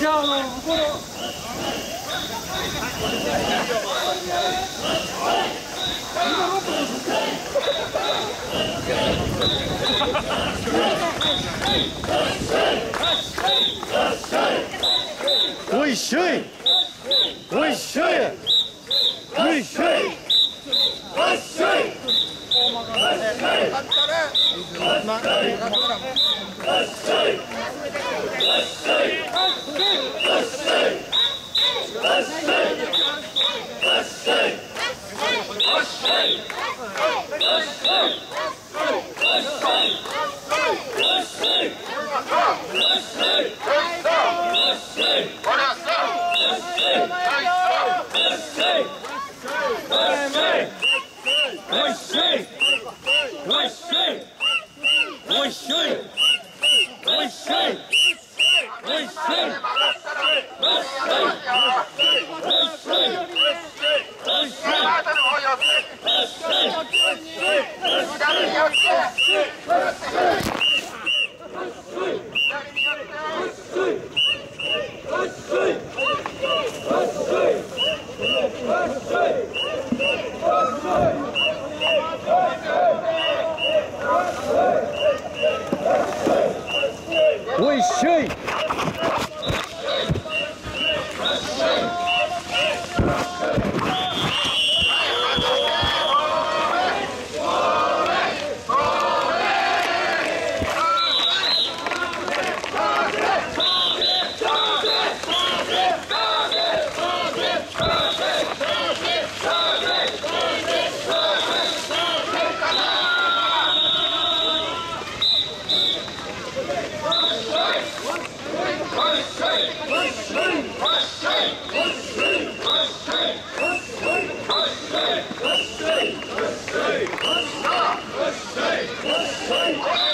じゃあ、あの、向こうの。Hey! Uixi! Uixi! Uixi! Uixi! Oh! Let's go! Shee! Let's stay! Let's stay!